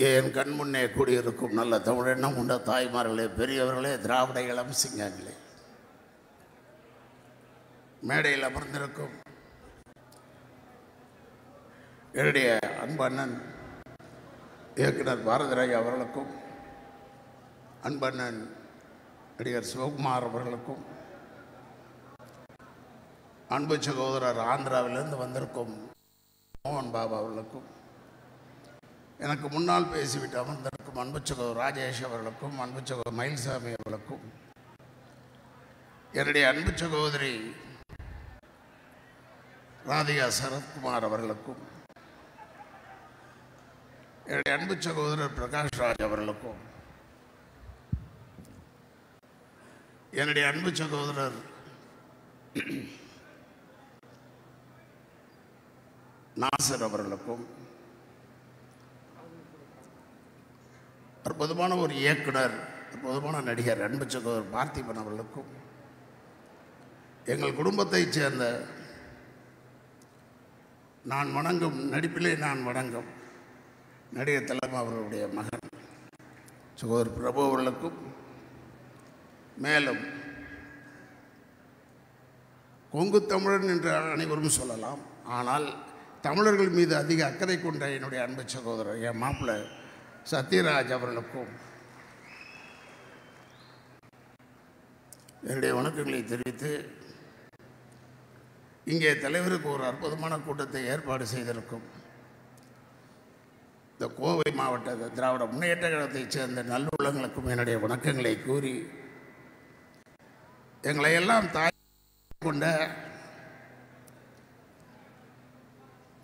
இங்கே என் கண் முன்னே கூடியிருக்கும் நல்ல தமிழெண்ணம் உண்ட தாய்மார்களே பெரியவர்களே திராவிட இளம் சிங்கங்களே. மேடையில் அமர்ந்திருக்கும் என்னுடைய அன்பண்ணன் இயக்குனர் பாரதிராஜ் அவர்களுக்கும் அன்பண்ணன் நடிகர் சிவகுமார் அவர்களுக்கும் அன்பு சகோதரர் ஆந்திராவிலிருந்து வந்திருக்கும் மோகன் பாபா அவர்களுக்கும் எனக்கு முன்னால் பேசிவிட்டு அமர்ந்திருக்கும் அன்பு சகோதரர் ராஜேஷ் அவர்களுக்கும் அன்பு சகோதரர் மயில்சாமி அவர்களுக்கும் என்னுடைய அன்பு சகோதரி ராதிகா சரத்குமார் அவர்களுக்கும் என்னுடைய அன்பு சகோதரர் பிரகாஷ் ராஜ் அவர்களுக்கும் என்னுடைய அன்பு சகோதரர் நாசர் அவர்களுக்கும் பொதுவான ஒரு இயக்குனர் பொதுவான நடிகர் அன்பு சகோதரர் பார்த்திபன் அவர்களுக்கும் எங்கள் குடும்பத்தைச் சேர்ந்த நான் வணங்கும் நடிப்பிலே நான் வணங்கும் நடிகர் தலைமை அவர்களுடைய மகன் சகோதரர் பிரபு அவர்களுக்கும் மேலும் கொங்கு தமிழன் என்று அனைவரும் சொல்லலாம். ஆனால் தமிழர்கள் மீது அதிக அக்கறை கொண்ட என்னுடைய அன்பு சகோதரர் என் மாப்பிள்ளை சத்யராஜ் அவர்களுக்கும். என்னுடைய வணக்கங்களை தெரிவித்து இங்கே தலைவருக்கு ஒரு அற்புதமான கூட்டத்தை ஏற்பாடு செய்திருக்கும். இந்த கோவை மாவட்ட திராவிட முன்னேற்ற கழகத்தைச் சேர்ந்த நல்லுள்ளங்களுக்கும் என்னுடைய வணக்கங்களை கூறி எங்களை எல்லாம் தாய் கொண்ட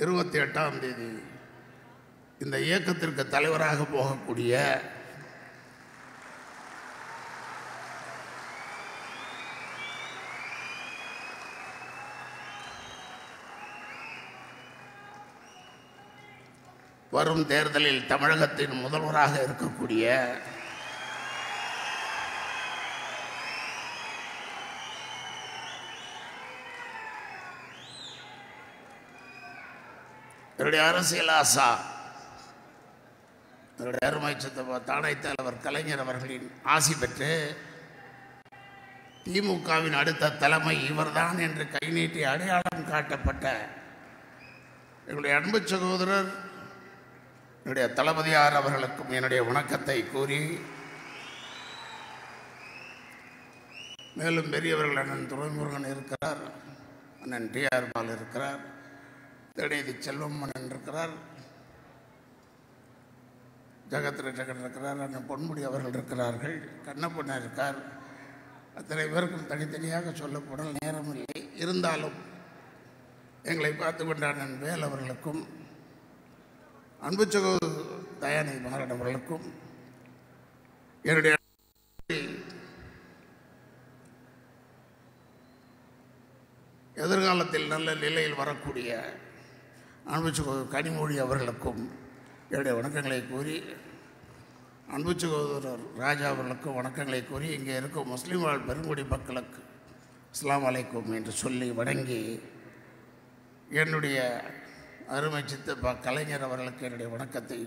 இருபத்தி எட்டாம் தேதி இந்த இயக்கத்திற்கு தலைவராக போகக்கூடிய வரும் தேர்தலில் தமிழகத்தின் முதல்வராக இருக்கக்கூடிய என்னுடைய அரசியல் ஆசா என்னுடைய அருமை சித்தப்பா தானை தலைவர் கலைஞர் அவர்களின் ஆசி பெற்று திமுகவின் அடுத்த தலைமை இவர்தான் என்று கை நீட்டி அடையாளம் காட்டப்பட்ட என்னுடைய அன்பு சகோதரர் என்னுடைய தளபதியார் அவர்களுக்கும் என்னுடைய வணக்கத்தை கூறி மேலும் பெரியவர்கள் அண்ணன் துறைமுருகன் இருக்கிறார் அண்ணன் டிஆர் பால் இருக்கிறார் திடீதி செல்வம்மன் இருக்கிறார் ஜெகத்ர ஜெகன் இருக்கிறார் அண்ணன் பொன்முடி அவர்கள் இருக்கிறார்கள் கண்ணப்பண்ணன் இருக்கார். அத்தனை பேருக்கும் தனித்தனியாக சொல்லப்படல் நேரம் இல்லை இருந்தாலும் எங்களை பார்த்து கொண்ட அண்ணன் வேல் அவர்களுக்கும் அன்பு சகோதர தயானை மாறன் அவர்களுக்கும் என்னுடைய எதிர்காலத்தில் நல்ல நிலையில் வரக்கூடிய அன்பு சகோதரர் கனிமொழி அவர்களுக்கும் என்னுடைய வணக்கங்களை கூறி அன்பு சகோதரர் ராஜா அவர்களுக்கும் வணக்கங்களை கூறி இங்கே இருக்கும் முஸ்லீம் வாழ் பெருங்குடி மக்களுக்கு அஸ்லாம் அலைக்கும் என்று சொல்லி வணங்கி என்னுடைய அருமை சித்தப்பா கலைஞர் அவர்களுக்கு என்னுடைய வணக்கத்தை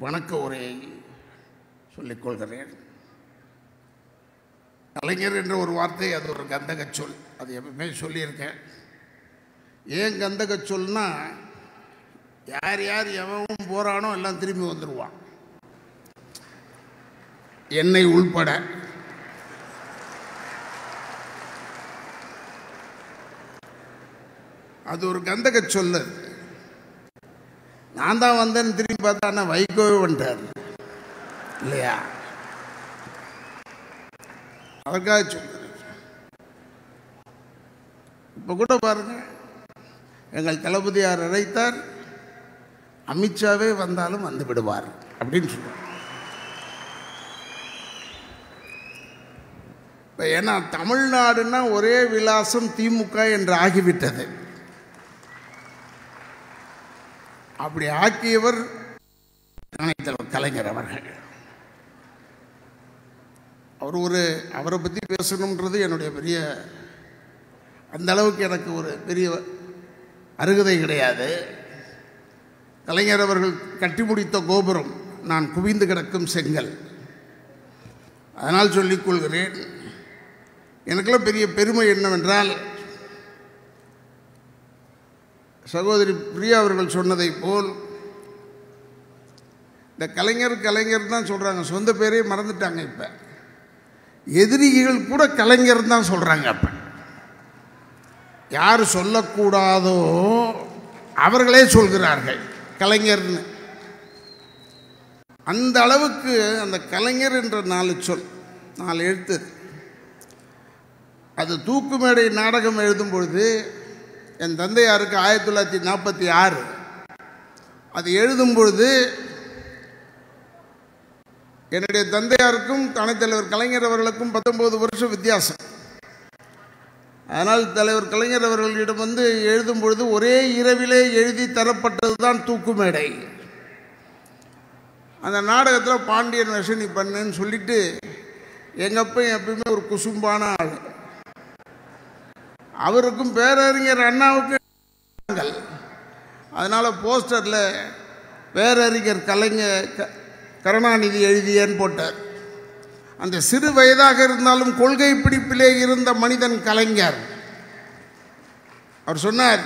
வணக்க உரையை சொல்லிக்கொள்கிறேன் கலைஞர் என்ற ஒரு வார்த்தை அது ஒரு கந்தக சொல். அது எப்பவுமே சொல்லியிருக்கேன். ஏன் கந்தக சொல்னால் யார் யார் எவனும் போகிறானோ எல்லாம் திரும்பி வந்துடுவான் என்னை உள்பட அது ஒரு கந்தக சொல்லு. நான் தான் வந்தேன்னு திரும்பி பார்த்தா ஆனால் வைகோவே வந்துட்டார். இல்லையா? அதற்காக சொல்கிறேன் இப்போ கூட பாருங்க. எங்கள் தளபதியார் அழைத்தார். அமித்ஷாவே வந்தாலும் வந்து விடுவார் அப்படின்னு சொல்லுவார் இப்போ ஏன்னா தமிழ்நாடுன்னா ஒரே விலாசம் திமுக என்று ஆகிவிட்டது. அப்படி ஆக்கியவர் தலைவர் கலைஞர் அவர்கள். அவர் ஒரு அவரை பற்றி பேசணுன்றது என்னுடைய பெரிய அந்த அளவுக்கு எனக்கு ஒரு பெரிய அருகதை கிடையாது. கலைஞர் அவர்கள் கட்டி முடித்த கோபுரம் நான் குவிந்து கிடக்கும் செங்கல். அதனால் சொல்லிக் கொள்கிறேன் எனக்கெல்லாம் பெரிய பெருமை என்னவென்றால் சகோதரி பிரியா அவர்கள் சொன்னதைப் போல் இந்த கலைஞர் கலைஞர் தான் சொல்கிறாங்க சொந்த பேரே மறந்துட்டாங்க இப்போ. எதிரிகள் கூட கலைஞர் தான் சொல்கிறாங்க அப்போ. யார் சொல்லக்கூடாதோ அவர்களே சொல்கிறார்கள். கலைஞர்னு. அந்த அளவுக்கு அந்த கலைஞர் என்ற நாலு சொல் நாலு எழுத்து. அது தூக்கு மேடை நாடகம் எழுதும் பொழுது என் தந்தையாருக்கு ஆயிரத்தி தொள்ளாயிரத்தி நாற்பத்தி ஆறு. அது எழுதும் பொழுது என்னுடைய தந்தையாருக்கும் தலைத்தலைவர் கலைஞர் அவர்களுக்கும் பத்தொன்பது வருஷம் வித்தியாசம். அதனால் தலைவர் கலைஞர் அவர்களிடம் வந்து எழுதும் பொழுது ஒரே இரவிலே எழுதி தரப்பட்டது தான் தூக்குமேடை அந்த நாடகத்தில் பாண்டியன் வசனி பண்ணுன்னு சொல்லிட்டு எங்கள் எப்பயுமே ஒரு குசும்பான ஆள். அவருக்கும் பேரறிஞர் அண்ணாவுக்கும் அதனால் போஸ்டரில் பேரறிஞர் கலைஞர் க- கருணாநிதி எழுதியன்னு போட்டார். அந்த சிறு வயதாக இருந்தாலும் கொள்கை பிடிப்பிலே இருந்த மனிதன் கலைஞர். அவர் சொன்னார்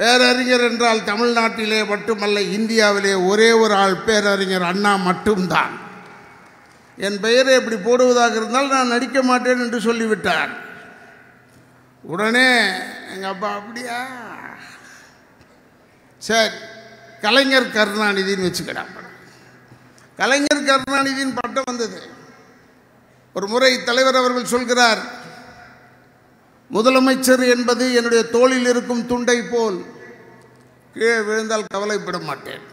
பேரறிஞர் என்றால் தமிழ்நாட்டிலே மட்டுமல்ல இந்தியாவிலே ஒரே ஒரு ஆள் பேரறிஞர் அண்ணா மட்டும்தான். என் பெயரை இப்படி போடுவதாக இருந்தால் நான் நடிக்க மாட்டேன் என்று சொல்லிவிட்டார். உடனே எங்கள் அப்பா அப்படியா? சரி கலைஞர் கருணாநிதின்னு வச்சுக்கடா கலைஞர் கருணாநிதியின் பட்டம் வந்தது. ஒரு முறை தலைவர் அவர்கள் சொல்கிறார் முதலமைச்சர் என்பது என்னுடைய தோளில் இருக்கும் துண்டை போல் கீழே விழுந்தால் கவலைப்பட மாட்டேன்.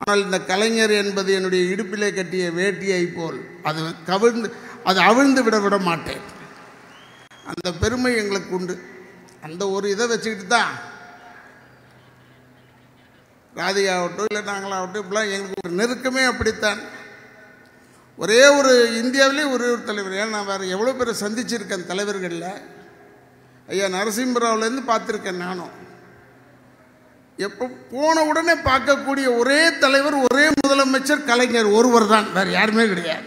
ஆனால் இந்த கலைஞர் என்பது என்னுடைய இடுப்பிலே கட்டிய வேட்டியை போல் அது கவிழ்ந்து அது அவிழ்ந்து விட விட மாட்டேன். அந்த பெருமை எங்களுக்கு உண்டு. அந்த ஒரு இதை வச்சுக்கிட்டு தான் ராதிகாவட்டும் இல்லை நாங்களாகட்டும் இப்படிலாம் எங்களுக்கு ஒரு நெருக்கமே அப்படித்தான். ஒரே ஒரு இந்தியாவிலே ஒரே ஒரு தலைவர். ஏன்னா நான் வேறு எவ்வளோ பேரை சந்திச்சிருக்கேன் தலைவர்களில். ஐயா நரசிம்மராவ்லேருந்து பார்த்துருக்கேன் நானும். எப்போ போன உடனே பார்க்கக்கூடிய ஒரே தலைவர் ஒரே முதலமைச்சர் கலைஞர் ஒருவர் தான். வேறு யாருமே கிடையாது.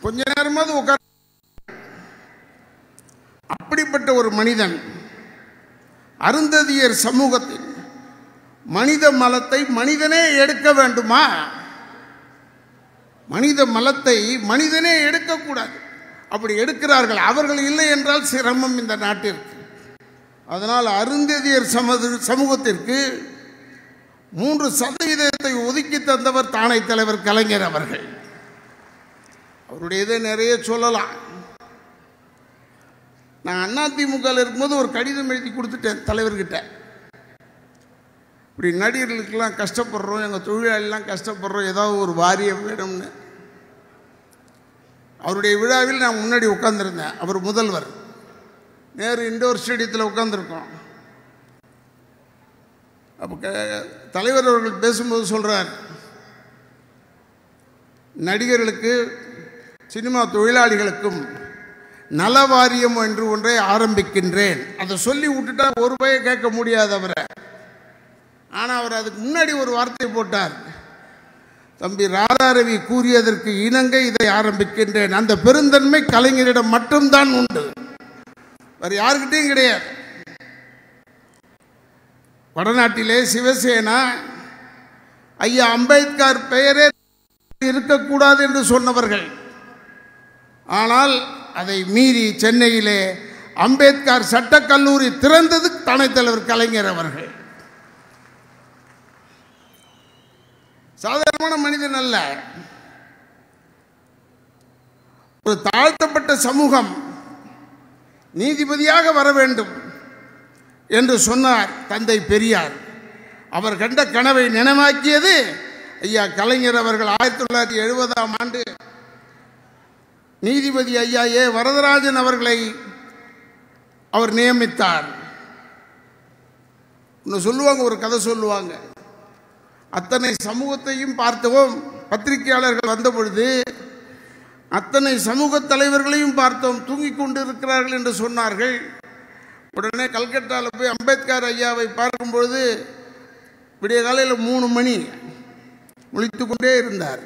கொஞ்ச நேரமாவது உட்கார் அப்படிப்பட்ட ஒரு மனிதன் அருந்ததியர் சமூகத்தின் மனித மலத்தை மனிதனே எடுக்க வேண்டுமா? மனித மலத்தை மனிதனே எடுக்கக்கூடாது. அப்படி எடுக்கிறார்கள். அவர்கள் இல்லை என்றால் சிரமம் இந்த நாட்டிற்கு. அதனால் அருந்ததியர் சமது சமூகத்திற்கு மூன்று சதவீதத்தை ஒதுக்கி தந்தவர் தானை தலைவர் கலைஞர் அவர்கள். அவருடைய இதை நிறைய சொல்லலாம். நான் அதிமுகவில் இருக்கும்போது ஒரு கடிதம் எழுதி கொடுத்துட்டேன் தலைவர்கிட்ட. இப்படி நடிகர்களுக்கெல்லாம் கஷ்டப்படுறோம் எங்கள் தொழிலாளிலாம் கஷ்டப்படுறோம் ஏதாவது ஒரு வாரியம் வேணும்னு. அவருடைய விழாவில் நான் முன்னாடி உட்காந்துருந்தேன் அவர் முதல்வர். நேரு இண்டோர் ஸ்டேடியத்தில் உட்காந்துருக்கோம் அப்போ க தலைவர் அவர்கள் பேசும்போது சொல்கிறார் நடிகர்களுக்கு சினிமா தொழிலாளிகளுக்கும் நல வாரியம் என்று ஒன்றை ஆரம்பிக்கின்றேன். அதை சொல்லி விட்டுட்டா ஒரு பய கேட்க முடியாது அவரை. ஆனால் அவர் அதுக்கு முன்னாடி ஒரு வார்த்தை போட்டார். தம்பி ராதாரவி கூறியதற்கு இணங்க இதை ஆரம்பிக்கின்றேன். அந்த பெருந்தன்மை கலைஞரிடம் மட்டும்தான் உண்டு. வேறு யாருக்கிட்டையும் கிடையாது. வடநாட்டிலே சிவசேனா ஐயா அம்பேத்கர் பெயரே இருக்கக்கூடாது என்று சொன்னவர்கள். ஆனால் அதை மீறி சென்னையிலே அம்பேத்கர் சட்டக்கல்லூரி திறந்தது தலைத்தலைவர் கலைஞர் அவர்கள். சாதாரணமான மனிதன் அல்ல. ஒரு தாழ்த்தப்பட்ட சமூகம் நீதிபதியாக வர வேண்டும் என்று சொன்னார் தந்தை பெரியார். அவர் கண்ட கனவை நினைவாக்கியது ஐயா கலைஞர் அவர்கள் ஆயிரத்தி தொள்ளாயிரத்தி எழுபதாம் ஆண்டு நீதிபதி ஐயா ஏ வரதராஜன் அவர்களை அவர் நியமித்தார். இன்னும் சொல்லுவாங்க ஒரு கதை சொல்லுவாங்க. அத்தனை சமூகத்தையும் பார்த்தோம். பத்திரிகையாளர்கள் வந்த பொழுது அத்தனை சமூக தலைவர்களையும் பார்த்தோம். தூங்கிக் கொண்டிருக்கிறார்கள் என்று சொன்னார்கள். உடனே கல்கட்டாவில் போய் அம்பேத்கர் ஐயாவை பார்க்கும்பொழுது விடிய காலையில் மூணு மணி முழித்து கொண்டே இருந்தார்.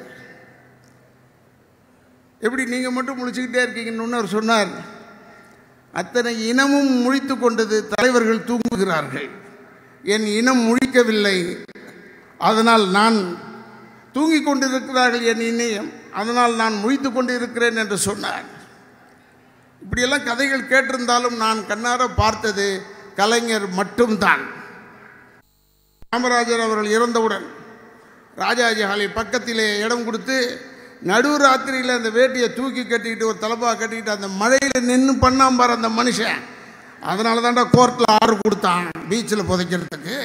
எப்படி நீங்கள் மட்டும் முழிச்சுக்கிட்டே இருக்கீங்கன்னு அவர் சொன்னார். அத்தனை இனமும் முழித்து கொண்டது தலைவர்கள் தூங்குகிறார்கள். என் இனம் முழிக்கவில்லை. அதனால் நான் தூங்கிக் கொண்டிருக்கிறார்கள் என் இணையம் அதனால் நான் முழித்து கொண்டு இருக்கிறேன் என்று சொன்னார். இப்படியெல்லாம் கதைகள் கேட்டிருந்தாலும் நான் கண்ணார பார்த்தது கலைஞர் மட்டும்தான். காமராஜர் அவர்கள் இறந்தவுடன் ராஜாஜி ஹாலி பக்கத்திலே இடம் கொடுத்து நடு ராத்திரியில் அந்த வேட்டியை தூக்கி கட்டிக்கிட்டு ஒரு தலப்பா கட்டிக்கிட்டு அந்த மழையில் நின்று பண்ணாம்பார் அந்த மனுஷன். அதனால தான்டா கோர்ட்டில் ஆறு கொடுத்தான் பீச்சில் புதைக்கிறதுக்கு.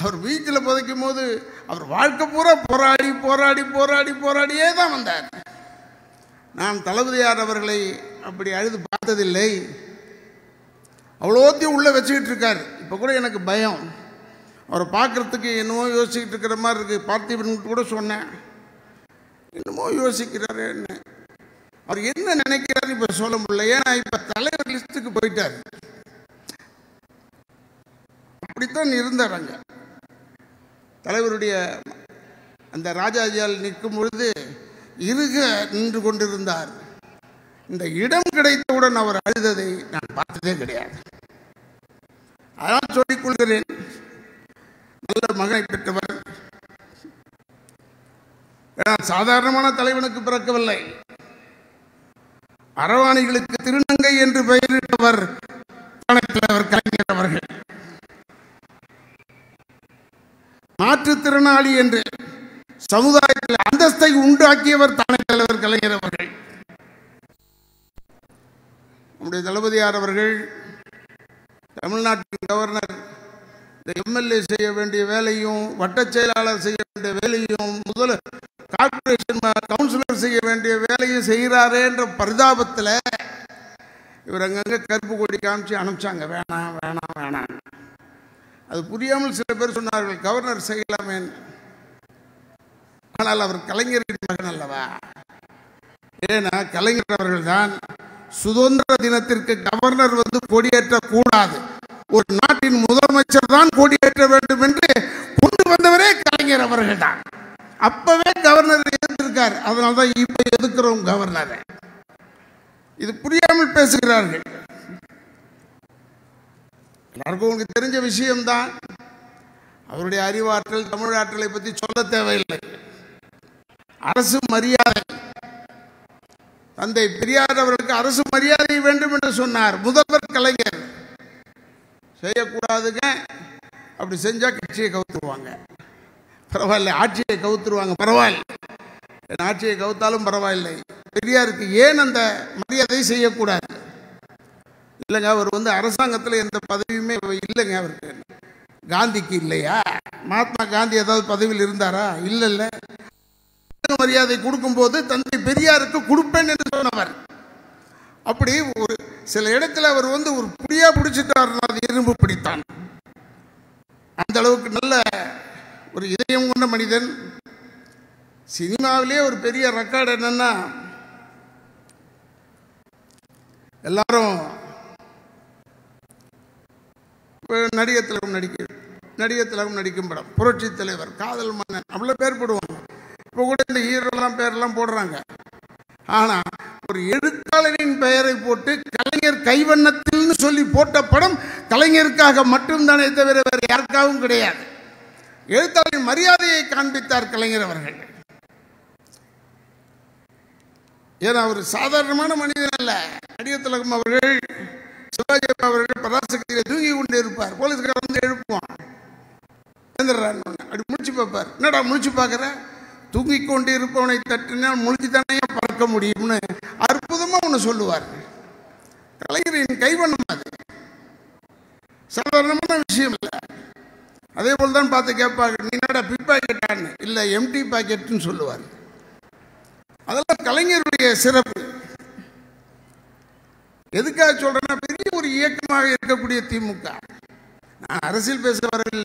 அவர் வீட்டில் புதைக்கும் போது அவர் வாழ்க்கை பூரா போராடி போராடி போராடி போராடியே தான் வந்தார். நான் தளபதியார் அவர்களை அப்படி அழுது பார்த்ததில்லை. அவ்வளோத்தையும் உள்ளே வச்சுக்கிட்டு இருக்கார். இப்போ கூட எனக்கு பயம். அவரை பார்க்குறதுக்கு என்னமோ யோசிச்சுக்கிட்டு இருக்கிற மாதிரி இருக்குது பார்த்திபன் கூட சொன்னேன். என்னமோ யோசிக்கிறாருன்னு அவர் என்ன நினைக்கிறாரு இப்போ சொல்ல முடியல. ஏன்னா இப்போ தலைவர் லிஸ்ட்டுக்கு போயிட்டார். அப்படித்தான் இருந்தார் அங்கே. தலைவருடைய அந்த ராஜாஜியால் நிற்கும் பொழுது இருக நின்று கொண்டிருந்தார். இந்த இடம் கிடைத்தவுடன் அவர் அழுததை நான் பார்த்ததே கிடையாது. அதனால் சொல்லிக்கொள்கிறேன் நல்ல மகனை பெற்றவர். ஏன்னா சாதாரணமான தலைவனுக்கு பிறக்கவில்லை. அரவாணிகளுக்கு திருநங்கை என்று பெயரிட்டவர் தலைவர் கலைஞர் அவர்கள். மாற்றுத்திறனாளி என்று சமுதாயத்தில் அந்தஸ்தை உண்டாக்கியவர் தானே தலைவர் கலைஞர் அவர்கள். நம்முடைய தளபதியார் அவர்கள் தமிழ்நாட்டின் கவர்னர் இந்த எம்எல்ஏ செய்ய வேண்டிய வேலையும் வட்டச் செயலாளர் செய்ய வேண்டிய வேலையும் முதல் கார்பரேஷன் கவுன்சிலர் செய்ய வேண்டிய வேலையும் செய்கிறாரேன்ற பரிதாபத்தில் இவர் அங்கங்கே கருப்பு கொடி காமிச்சு அனுப்பிச்சாங்க. வேணாம் வேணாம் வேணாம் அது புரியாமல் சில பேர் சொன்னார்கள் கவர்னர் செய்யலாமே. ஆனால் அவர் கலைஞரின் மகன் அல்லவா? ஏன்னா கலைஞர் அவர்கள் தான் சுதந்திர தினத்திற்கு கவர்னர் வந்து கொடியேற்ற கூடாது ஒரு நாட்டின் முதலமைச்சர் தான் கொடியேற்ற வேண்டும் என்று கொண்டு வந்தவரே கலைஞர் அவர்கள் தான் அப்பவே கவர்னர் எதிர்த்திருக்கார் அதனால தான் இப்ப எதிர்க்கிறோம் கவர்னரை? இது புரியாமல் பேசுகிறார்கள். எல்லாருக்கும் உங்களுக்கு தெரிஞ்ச விஷயம்தான். அவருடைய அறிவாற்றல் தமிழ் ஆற்றலை பற்றி சொல்ல தேவையில்லை. அரசு மரியாதை. தந்தை பெரியார் அவர்களுக்கு அரசு மரியாதை வேண்டும் என்று சொன்னார். முதல்வர் கலைஞர். செய்யக்கூடாதுங்க. அப்படி செஞ்சால் கட்சியை கவுத்துருவாங்க. பரவாயில்ல ஆட்சியை கவுத்துருவாங்க. பரவாயில்ல. என் ஆட்சியை கவுத்தாலும் பரவாயில்லை. பெரியாருக்கு ஏன் அந்த மரியாதை செய்யக்கூடாது? இல்லைங்க அவர் வந்து அரசாங்கத்தில் எந்த பதவியுமே இல்லைங்க அவருக்கு. காந்திக்கு இல்லையா? மகாத்மா காந்தி ஏதாவது பதவியில் இருந்தாரா? இல்லை இல்லை மரியாதை கொடுக்கும்போது தந்தை பெரியாருக்கு கொடுப்பேன் என்று சொன்னவர். அப்படி ஒரு சில இடத்துல அவர் வந்து ஒரு புடியா பிடிச்சிட்டார் அது இரும்பு பிடித்தான். அந்த அளவுக்கு நல்ல ஒரு இதயம் கொண்ட மனிதன். சினிமாவிலே ஒரு பெரிய ரெக்கார்டு என்னன்னா எல்லாரும் நடிகர் திலகம் நடிக்க நடிகர் திலகம் நடிக்கும் படம். புரட்சி தலைவர் காதல் மன்னன் அவ்வளோ பேர் போடுவாங்க. இப்போ கூட இந்த ஹீரோலாம் பேரெல்லாம் போடுறாங்க. ஆனால் ஒரு எழுத்தாளரின் பெயரை போட்டு கலைஞர் கைவண்ணத்தில்னு சொல்லி போட்ட படம் கலைஞருக்காக மட்டும்தானே தவிர வேறு யாருக்காகவும் கிடையாது. எழுத்தாளரின் மரியாதையை காண்பித்தார் கலைஞர் அவர்கள். ஏன்னா அவர் சாதாரணமான மனிதன் அல்ல. நடிகர் திலகம் அவர்கள் சிவாஜி அவர்கள் பராசக்தியில் தூங்கி கொண்டு இருப்பார். போலீஸ்கார வந்து எழுப்புவான். எழுந்துடுறான்னு அப்படி முடிச்சு பார்ப்பார். என்னடா முடிச்சு பார்க்குற? தூங்கிக் கொண்டு இருப்பவனை தட்டினால் முழிச்சு தானே பறக்க முடியும்னு அற்புதமாக ஒன்று சொல்லுவார். கலைஞரின் கைவண்ணம் அது. சாதாரணமான விஷயம் இல்லை. அதே போல் தான் பார்த்து கேட்பாங்க நீ என்னடா பிக் பாக்கெட்டான்னு? இல்லை எம்டி பாக்கெட்டுன்னு சொல்லுவார். அதெல்லாம் கலைஞருடைய சிறப்பு. எதுக்காக சொல்றேன்னா பெரிய ஒரு இயக்கமாக இருக்கக்கூடிய திமுக. நான் அரசியல் பேச வரவில்லை.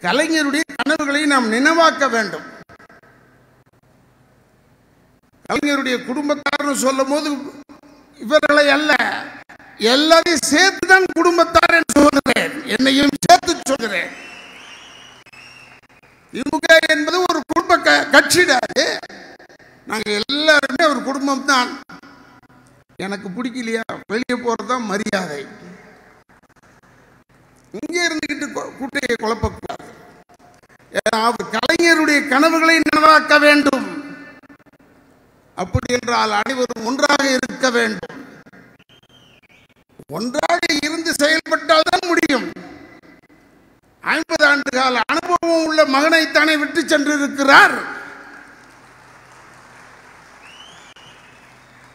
கலைஞருடைய கனவுகளை நாம் நினைவாக்க வேண்டும். கலைஞருடைய குடும்பத்தார்னு சொல்லும் போது இவர்களை அல்ல எல்லாரையும் சேர்த்து தான் குடும்பத்தார் என்று சொல்கிறேன் என்னையும் சேர்த்து சொல்கிறேன் திமுக என்பது ஒரு குடும்ப க- அது? நாங்கள் எல்லாருமே ஒரு குடும்பம் தான் எனக்கு பிடிக்கலையா? வெளியே போறது தான் மரியாதை. இங்கே இருந்துக்கிட்டு கூட்டையை குழப்பக்கூடாது. ஏதாவது கலைஞருடைய கனவுகளை நினைவாக்க வேண்டும். அப்படி என்றால் அனைவரும் ஒன்றாக இருக்க வேண்டும். ஒன்றாக இருந்து செயல்பட்டால் தான் முடியும். ஐம்பது ஆண்டு கால அனுபவம் உள்ள மகனைத்தானே விட்டு சென்றிருக்கிறார்.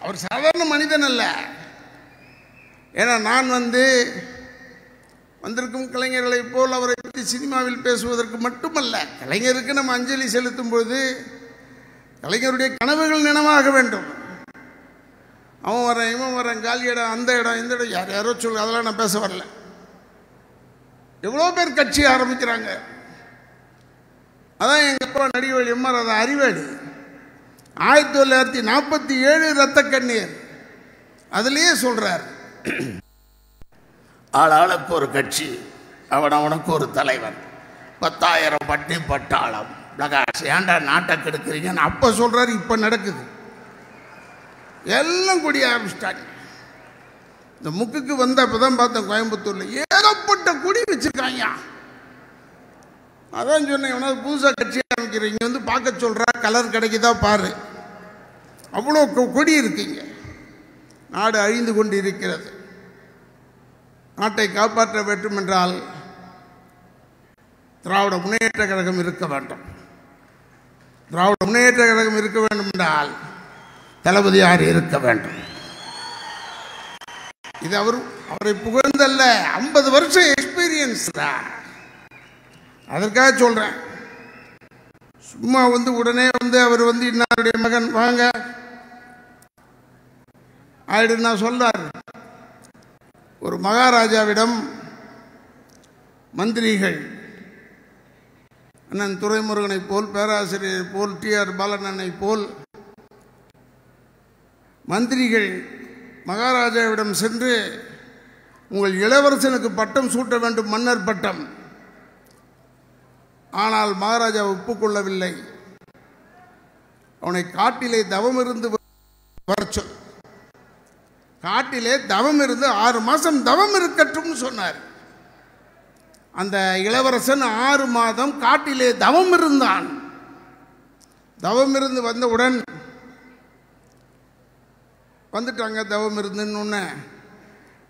அவர் சாதாரண மனிதன் அல்ல. ஏன்னா நான் வந்து வந்திருக்கும் கலைஞர்களை போல் அவரை பற்றி சினிமாவில் பேசுவதற்கு மட்டுமல்ல கலைஞருக்கு நம்ம அஞ்சலி செலுத்தும் பொழுது கலைஞருடைய கனவுகள் நினைவாக வேண்டும். அவன் வரேன் இவன் வரேன் காலி இடம் அந்த இடம் இந்த இடம் யார் யாரோ சொல்லு அதெல்லாம் நான் பேச வரல. எவ்வளோ பேர் கட்சி ஆரம்பிக்கிறாங்க? அதான் எங்கள் அப்பா நடிகர் எம்ஆர் அதை அறிவாளி. ஆயிரத்தி தொள்ளாயிரத்தி நாற்பத்தி ஏழு ரத்த கண்ணீர் அதுலேயே சொல்கிறார் ஆளாளுக்கு ஒரு கட்சி அவன் அவனுக்கு ஒரு தலைவன். பத்தாயிரம் பட்டி பட்டாளம். பிரகாஷ் ஏன்டா நாட்டை கெடுக்கிறீங்கன்னு அப்போ சொல்கிறார் இப்போ நடக்குது. எல்லாம் கொடிய ஆரம்பிச்சிட்டாங்க. இந்த முக்குக்கு வந்த அப்பதான் பார்த்தேன் கோயம்புத்தூரில் ஏகப்பட்ட குடி வச்சுருக்காங்க. அதான் சொன்னேன் எவனாவது புதுசாக கட்சி ஆரம்பிக்கிறீங்க வந்து பார்க்க சொல்றா கலர் கிடைக்குதா பாரு. அவ்வளோ கொ- கொடி இருக்குங்க நாடு அழிந்து கொண்டு இருக்கிறது நாட்டை காப்பாற்ற வேண்டும் என்றால் திராவிட முன்னேற்ற கழகம் இருக்க வேண்டும். திராவிட முன்னேற்ற கழகம் இருக்க வேண்டும் என்றால் தளபதியார் இருக்க வேண்டும். இது அவர் அவரை புகழ்ந்தல்ல ஐம்பது வருஷம் எக்ஸ்பீரியன்ஸ் தான். அதற்காக சொல்கிறேன் சும்மா வந்து உடனே வந்து அவர் வந்து இன்னாருடைய மகன் வாங்க. ஆயிடுன்னா சொல்றார். ஒரு மகாராஜாவிடம் மந்திரிகள் அண்ணன் துரைமுருகனை போல் பேராசிரியர் போல் டி ஆர் பாலனனை போல் மந்திரிகள் மகாராஜாவிடம் சென்று உங்கள் இளவரசனுக்கு பட்டம் சூட்ட வேண்டும் மன்னர் பட்டம். ஆனால் மகாராஜா ஒப்புக்கொள்ளவில்லை. அவனை காட்டிலே தவம் இருந்து வரச் காட்டிலே தவம் இருந்து ஆறு மாதம் தவம் இருக்கட்டும்னு சொன்னார். அந்த இளவரசன் ஆறு மாதம் காட்டிலே தவம் இருந்தான். தவம் இருந்து வந்தவுடன் வந்துட்டாங்க தவம் இருந்துன்னு உன்னை.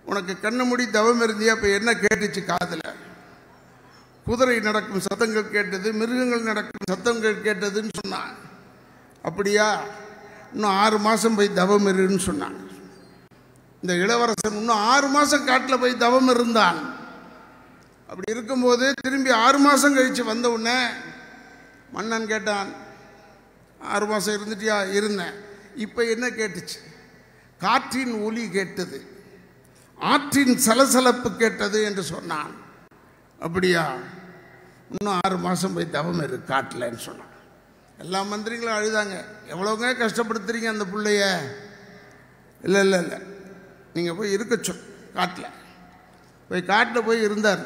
உனக்கு கண்ணு முடி தவம் இருந்தியா? இப்போ என்ன கேட்டுச்சு காதில்? குதிரை நடக்கும் சத்தங்கள் கேட்டது மிருகங்கள் நடக்கும் சத்தங்கள் கேட்டதுன்னு சொன்னான் அப்படியா? இன்னும் ஆறு மாதம் போய் தவம் இருன்னு சொன்னான் இந்த இளவரசன் இன்னும் ஆறு மாதம் காட்டில் போய் தவம் இருந்தான். அப்படி இருக்கும்போது திரும்பி ஆறு மாதம் கழித்து வந்த உடனே மன்னன் கேட்டான் ஆறு மாதம் இருந்துட்டியா? இருந்தேன். இப்போ என்ன கேட்டுச்சு? காற்றின் ஒலி கேட்டது ஆற்றின் சலசலப்பு கேட்டது என்று சொன்னான். அப்படியா? இன்னும் ஆறு மாதம் போய் தவம் இரு காட்டலன்னு சொன்னான். எல்லா மந்திரிகளும் அழுதாங்க. எவ்வளோங்க கஷ்டப்படுத்துறீங்க அந்த பிள்ளைய? இல்லை இல்லை இல்லை. நீங்கள் போய் இருக்க சொல் காட்டில். போய் காட்டில் போய் இருந்தார்.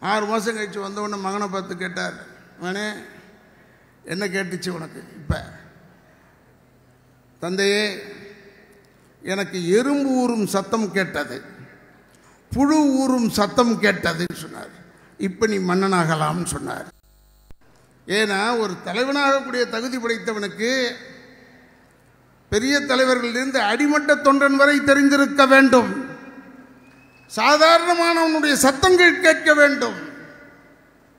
ஆறு மாதம் கழிச்சு வந்தவொடனே மகனை பார்த்து கேட்டார் மகனே என்ன கேட்டுச்சு உனக்கு இப்போ? தந்தையே எனக்கு எறும்பு ஊறும் சத்தம் கேட்டது. புழு ஊறும் சத்தம் கேட்டதுன்னு சொன்னார். இப்போ நீ மன்னனாகலாம்னு சொன்னார். ஏன்னா ஒரு தலைவனாகக்கூடிய தகுதி படைத்தவனுக்கு பெரிய தலைவர்களிலிருந்து அடிமட்ட தொண்டன் வரை தெரிந்திருக்க வேண்டும். சாதாரணமானவனுடைய சத்தங்கள் கேட்க வேண்டும்.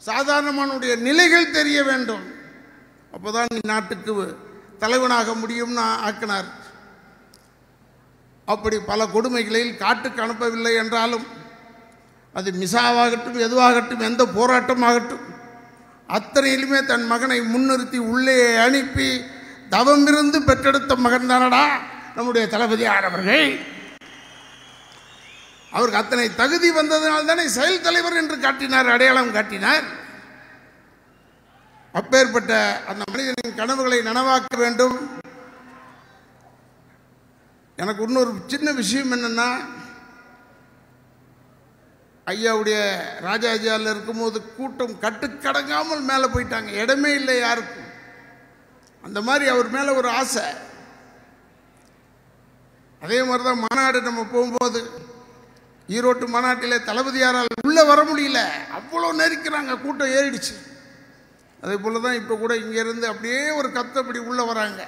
சாதாரணமானுடைய நிலைகள் தெரிய வேண்டும். அப்போதான் நீ நாட்டுக்கு தலைவனாக முடியும்னு ஆக்கினார். அப்படி பல கொடுமைகளில் காட்டுக்கு அனுப்பவில்லை என்றாலும் அது மிசாவாகட்டும் எதுவாகட்டும் எந்த போராட்டமாகட்டும் அத்தனையிலுமே தன் மகனை முன்னிறுத்தி உள்ளே அனுப்பி தவமிருந்து பெற்றெடுத்த மகன் தானடா நம்முடைய தளபதி அவர்கள். அவருக்கு அத்தனை தகுதி வந்ததனால் தானே செயல் தலைவர் என்று காட்டினார் அடையாளம் காட்டினார். அப்பேற்பட்ட அந்த மனிதனின் கனவுகளை நனவாக்க வேண்டும். எனக்கு இன்னொரு சின்ன விஷயம் என்னென்னா ஐயாவுடைய ராஜாஜியாவில் இருக்கும்போது கூட்டம் கட்டுக்கடங்காமல் மேலே போயிட்டாங்க. இடமே இல்லை யாருக்கும். அந்த மாதிரி அவர் மேலே ஒரு ஆசை. அதே மாதிரி தான் மாநாடு நம்ம போகும்போது ஈரோட்டு மாநாட்டில் தளபதியாரால் உள்ளே வர முடியல. அவ்வளோ நெருக்கிறாங்க கூட்டம் ஏறிடுச்சு. அதே போல் தான் இப்போ கூட இங்கேருந்து அப்படியே ஒரு கத்தப்படி உள்ளே வராங்க.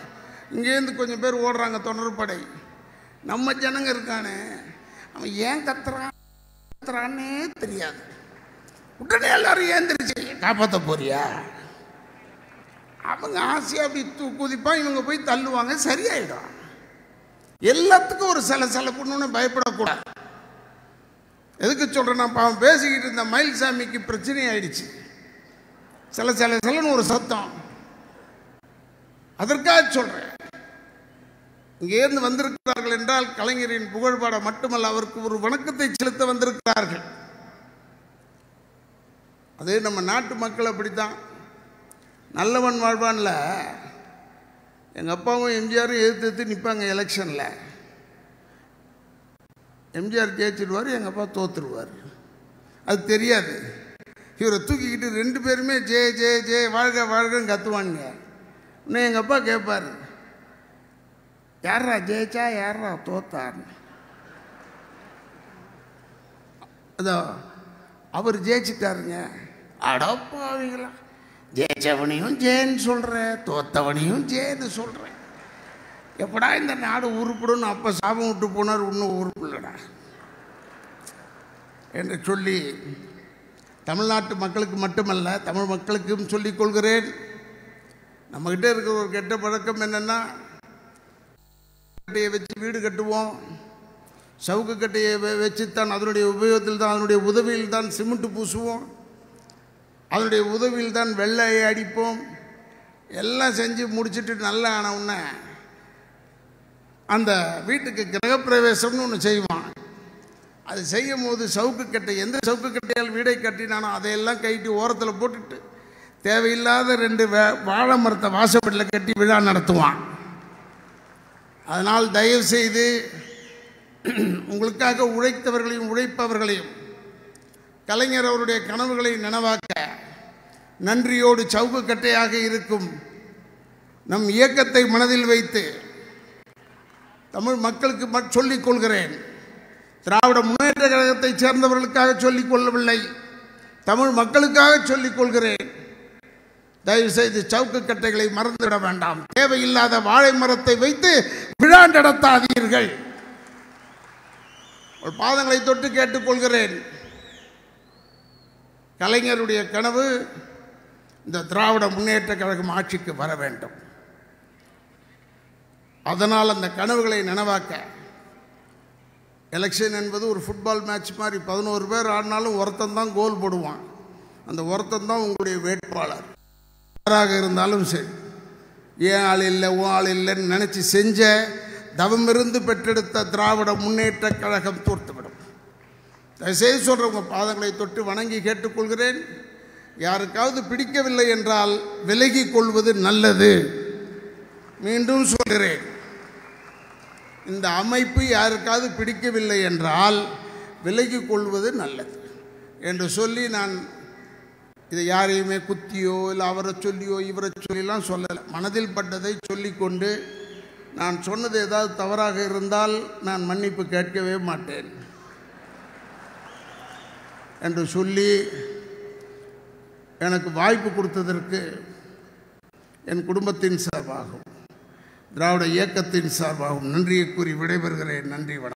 இங்கேருந்து கொஞ்சம் பேர் ஓடுறாங்க தொடர்படை நம்ம ஜனங்க இருக்கானே அவன் ஏன் கத்துறான் கத்துறான்னே தெரியாது. உடனே எல்லாரும் ஏந்திரிச்சு காப்பாற்ற போறியா? அவங்க ஆசையாக அப்படி தூ குதிப்பான் இவங்க போய் தள்ளுவாங்க சரியாயிடும். எல்லாத்துக்கும் ஒரு சில சில பொண்ணுன்னு பயப்படக்கூடாது. எதுக்கு சொல்கிறேன் நான் அவன் பேசிக்கிட்டு இருந்த மயில்சாமிக்கு பிரச்சனை ஆயிடுச்சு. சில சில சிலன்னு ஒரு சத்தம். அதற்காக சொல்கிறேன் இங்கேருந்து வந்திருக்கிறார்கள் என்றால் கலைஞரின் புகழ்பாட மட்டுமல்ல அவருக்கு ஒரு வணக்கத்தை செலுத்த வந்திருக்கிறார்கள். அதே நம்ம நாட்டு மக்கள் அப்படித்தான். நல்லவன் வாழ்வான்ல எங்கள் அப்பாவும் எம்ஜிஆரும் எதிர்த்து எடுத்து நிற்பாங்க எலெக்ஷனில். எம்ஜிஆர் ஜெயிச்சிடுவார் எங்கள் அப்பா தோத்துருவார் அது தெரியாது. இவரை தூக்கிக்கிட்டு ரெண்டு பேருமே ஜே ஜே ஜே வாழ்க வாழ்கன்னு கத்துவானுங்க. இன்னும் எங்கள் அப்பா கேட்பாரு யாரா ஜெயிச்சா யாரா தோத்தாருன்னு அதோ அவர் ஜெயிச்சிட்டாருங்க அடப்பாவீங்களா ஜெயிச்சவனையும் ஜேன்னு சொல்கிறேன் தோத்தவனையும் ஜேன்னு சொல்கிறேன் எப்படா இந்த நாடு உருப்பிடும்னு அப்போ சாபம் விட்டு போனார் இன்னும் உருப்பில்லடா என்று சொல்லி தமிழ்நாட்டு மக்களுக்கு மட்டுமல்ல தமிழ் மக்களுக்கும் சொல்லிக் கொள்கிறேன் நம்மக்கிட்ட இருக்கிற ஒரு கெட்ட பழக்கம் என்னென்னா கட்டையை வச்சு வீடு கட்டுவோம். சவுக்கு கட்டையை வெ- வச்சுத்தான் அதனுடைய உபயோகத்தில் தான் அதனுடைய உதவியில் தான் சிமெண்ட் பூசுவோம். அதனுடைய உதவியில் தான் வெள்ளையை அடிப்போம். எல்லாம் செஞ்சு முடிச்சிட்டு நல்லா ஆன உடனே அந்த வீட்டுக்கு கிரகப்பிரவேசம்னு ஒன்று செய்வான். அது செய்யும் போது சவுக்கு கட்டை எந்த சவுக்கு கட்டையால் வீடை கட்டினானோ அதையெல்லாம் கைட்டி ஓரத்தில் போட்டுட்டு தேவையில்லாத ரெண்டு வாழை மரத்தை வாசப்படியில் கட்டி விழா நடத்துவான். அதனால் தயவு செய்து உங்களுக்காக உழைத்தவர்களையும் உழைப்பவர்களையும் கலைஞர் அவருடைய கனவுகளை நினைவாக்க நன்றியோடு சவுக்கு கட்டையாக இருக்கும் நம் இயக்கத்தை மனதில் வைத்து தமிழ் மக்களுக்கு சொல்லிக் கொள்கிறேன். திராவிட முன்னேற்ற கழகத்தைச் சேர்ந்தவர்களுக்காக சொல்லிக் கொள்ளவில்லை. தமிழ் மக்களுக்காக சொல்லிக் கொள்கிறேன். தயவு செய்து சவுக்கு கட்டைகளை மறந்துவிட வேண்டாம். தேவையில்லாத வாழை மரத்தை வைத்து விழா நடத்தாதீர்கள் ஒரு பாதங்களை தொட்டு கேட்டுக்கொள்கிறேன். கலைஞருடைய கனவு இந்த திராவிட முன்னேற்ற கழகம் ஆட்சிக்கு வர வேண்டும். அதனால் அந்த கனவுகளை நினைவாக்க. எலெக்ஷன் என்பது ஒரு ஃபுட்பால் மேட்ச் மாதிரி பதினோரு பேர் ஆடினாலும் ஒருத்தன் தான் கோல் போடுவான். அந்த ஒருத்தன் தான் உங்களுடைய வேட்பாளர். யாராக இருந்தாலும் சரி. ஏன் ஆள் இல்லை ஓ ஆள் இல்லைன்னு நினச்சி செஞ்ச தவமிருந்து பெற்றெடுத்த திராவிட முன்னேற்ற கழகம் தோர்த்துவிடும் தயவுசெய்து சொல்கிற உங்கள் பாதங்களை தொட்டு வணங்கி கேட்டுக்கொள்கிறேன். யாருக்காவது பிடிக்கவில்லை என்றால் விலகி கொள்வது நல்லது. மீண்டும் சொல்கிறேன் இந்த அமைப்பு யாருக்காவது பிடிக்கவில்லை என்றால் விலகி கொள்வது நல்லது. என்று சொல்லி நான் இதை யாரையுமே குத்தியோ இல்லை அவரை சொல்லியோ இவரை சொல்லிலாம் சொல்லலை. மனதில் பட்டதை சொல்லிக்கொண்டு நான் சொன்னது ஏதாவது தவறாக இருந்தால் நான் மன்னிப்பு கேட்கவே மாட்டேன். என்று சொல்லி எனக்கு வாய்ப்பு கொடுத்ததற்கு என் குடும்பத்தின் சார்பாகும் திராவிட இயக்கத்தின் சார்பாகவும் நன்றியை கூறி விடைபெறுகிறேன். நன்றி வணக்கம்.